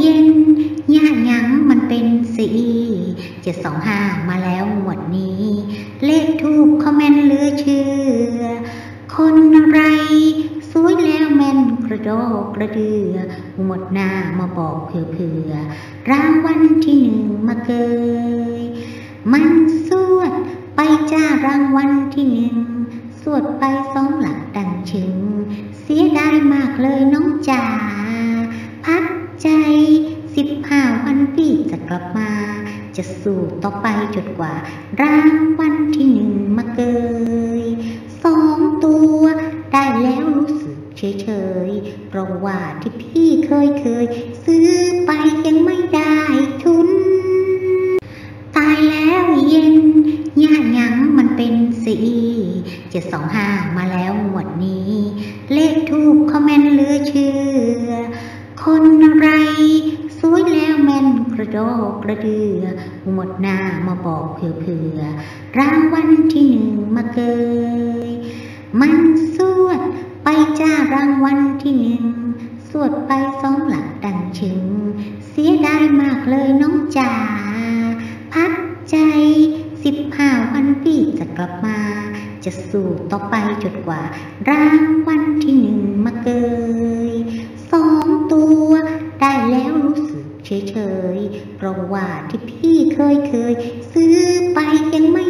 เย็นย่าหยังมันเป็นสีเจ็ดสองห้ามาแล้วหมวดนี้ เลขทูกคอมเมนต์เลือเชื่อ คนไรสวยแล้วแม่นกระโดกกระเดือ หมดหน้ามาบอกเผื่อเผื่อรางวัลที่หนึ่งมาเกย มันสวดไปจ้ารางวัลที่หนึ่งสวดไปสองหลักดังชึง เสียดายมากเลยน้องจ๋า กลับมา จะสู้ต่อไปจนกว่า รางวัลที่หนึ่งมาเกยสองตัวได้แล้วรู้สึกเฉยๆ เพราะว่าที่พี่เคยเคย ซื้อไปยังไม่ได้ทุน ตายแล้วเย็นย่าหยังมันเป็นสีเจ็ดสองห้ามาแล้ว ระโดกกระเดือ หมดหน้ามาบอกเผื่อเผื่อรางวัลที่หนึ่งมาเกย มันสวดไปจ้ารางวัลที่หนึ่งสวดไปสองหลักดังชึง เสียดายมากเลยน้องจ๋าพักใจสิบห้าวันพี่จะกลับมา จะสู้ต่อไปจนกว่า รางวัลที่หนึ่ง เฉยๆเพราะว่าที่พี่เคยเคย ซื้อไปยังไม่